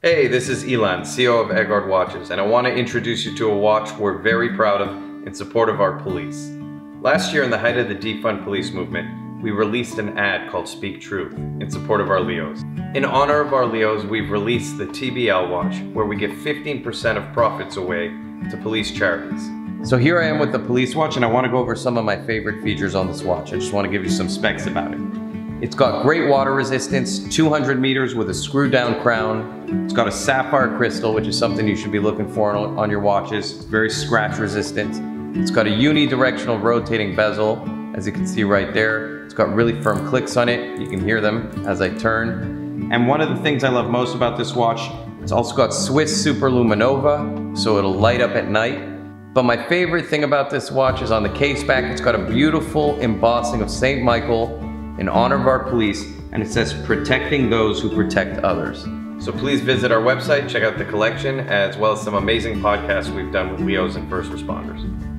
Hey, this is Ilan, CEO of Egard Watches, and I want to introduce you to a watch we're very proud of in support of our police. Last year, in the height of the defund police movement, we released an ad called Speak Truth in support of our LEOs. In honor of our LEOs, we've released the TBL watch, where we give 15% of profits away to police charities. So here I am with the police watch, and I want to go over some of my favorite features on this watch. I just want to give you some specs about it. It's got great water resistance, 200 meters with a screw down crown. It's got a sapphire crystal, which is something you should be looking for on, your watches. It's very scratch resistant. It's got a unidirectional rotating bezel, as you can see right there. It's got really firm clicks on it. You can hear them as I turn. And one of the things I love most about this watch, it's also got Swiss Superluminova, so it'll light up at night. But my favorite thing about this watch is on the case back, it's got a beautiful embossing of St. Michael in honor of our police, and it says protecting those who protect others. So please visit our website, check out the collection, as well as some amazing podcasts we've done with LEOs and first responders.